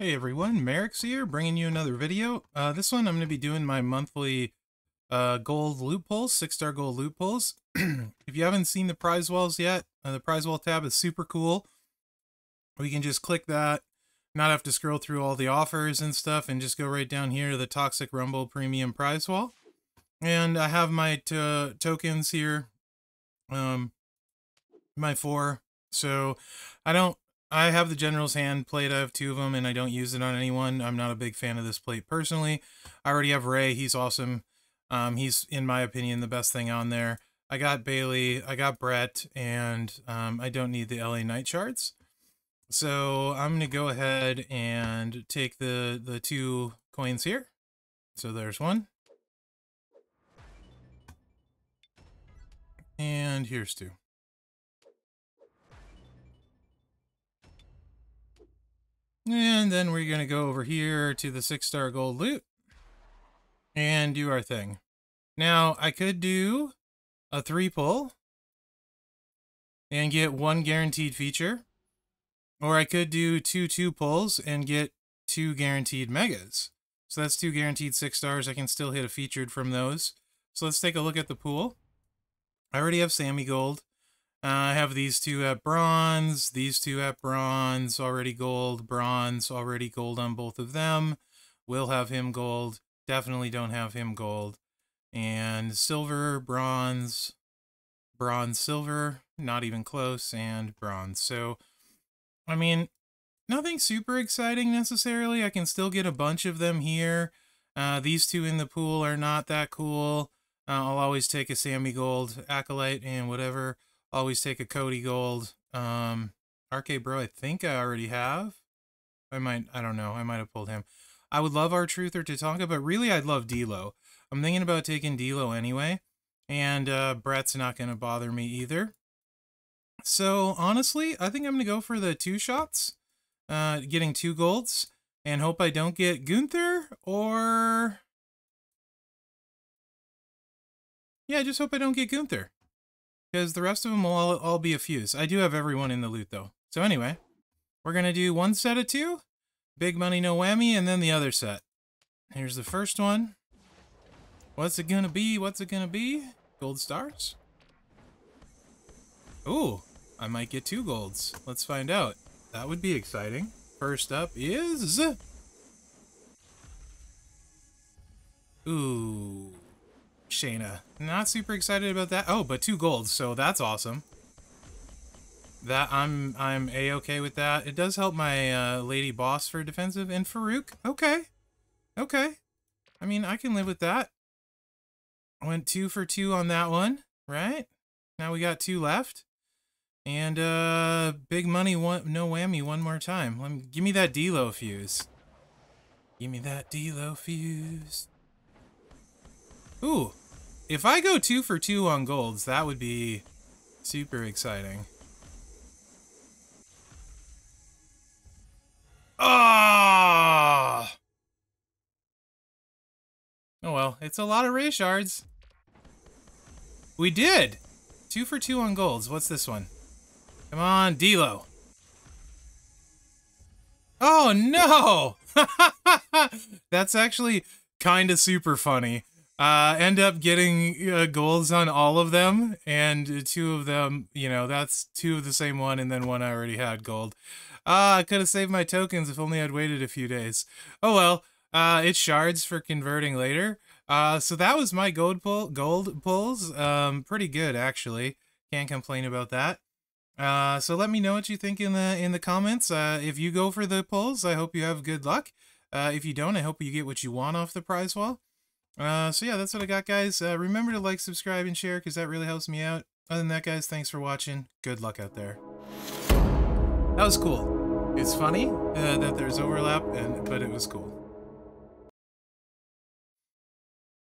Hey everyone, Mherex here, bringing you another video. Uh, this one I'm going to be doing my monthly uh, gold loot pulls, 6-star gold loot pulls. if you haven't seen the prize walls yet, uh, the prize wall tab is super cool. We can just click that, not have to scroll through all the offers and stuff, and just go right down here to the Toxic Rumble Premium prize wall. And I have my tokens here, um, my four. So I don't I have the General's Hand plate. I have two of them, and I don't use it on anyone. I'm not a big fan of this plate personally. I already have Ray. He's awesome. Um, he's, in my opinion, the best thing on there. I got Bailey. I got Brett, and um, I don't need the LA Knight shards. So I'm going to go ahead and take the, the two coins here. So there's one. And here's two. And then we're going to go over here to the six star gold loot and do our thing. Now, I could do a three pull and get one guaranteed feature, or I could do two two pulls and get two guaranteed megas. So that's two guaranteed six stars. I can still hit a featured from those. So let's take a look at the pool. I already have Sami Gold. I have these two at bronze, these two at bronze, already gold, bronze, already gold on both of them. Will have him gold, definitely don't have him gold. And silver, bronze, bronze, silver, not even close, and bronze. So, I mean, nothing super exciting necessarily. I can still get a bunch of them here. Uh, these two in the pool are not that cool. Uh, I'll always take a Sami Gold, Acolyte, and whatever. Always take a Cody Gold. Um, RK Bro, I think I already have. I might, I don't know. I might have pulled him. I would love R-Truth or Tatanka, but really I'd love D'Lo. I'm thinking about taking D'Lo anyway. And uh, Brett's not going to bother me either. So honestly, I think I'm going to go for the two shots. Uh, getting two golds. And hope I don't get Gunther or... Yeah, I just hope I don't get Gunther. Because the rest of them will all, all be a fuse. I do have everyone in the loot, though. So anyway, we're going to do one set of two. Big money, no whammy, and then the other set. Here's the first one. What's it going to be? What's it going to be? Gold stars? Ooh, I might get two golds. Let's find out. That would be exciting. First up is... Ooh. Shayna. Not super excited about that. Oh, but two golds, so that's awesome. That I'm I'm a okay with that. It does help my uh, lady boss for defensive and Faarooq. Okay, okay. I mean, I can live with that. Went two for two on that one, right? Now we got two left. And uh big money one no whammy one more time. Let me give me that D'Lo fuse. Give me that D'Lo fuse. Ooh, if I go two for two on golds, that would be super exciting. Ah! Oh! well, it's a lot of ray shards. We did! Two for two on golds. What's this one? Come on, D'Lo. Oh no! That's actually kind of super funny. Uh, end up getting uh, golds on all of them, and two of them, you know, that's two of the same one, and then one I already had gold. Ah, uh, I could have saved my tokens if only I'd waited a few days. Oh well, uh, it's shards for converting later. Uh, so that was my gold pull, gold pulls. Um, pretty good actually. Can't complain about that. Uh, so let me know what you think in the in the comments. Uh, if you go for the pulls, I hope you have good luck. Uh, if you don't, I hope you get what you want off the prize wall. Uh, so yeah, that's what I got, guys. Uh, remember to like, subscribe, and share because that really helps me out. Other than that, guys, thanks for watching. Good luck out there. That was cool. It's funny uh, that there's overlap, and but it was cool.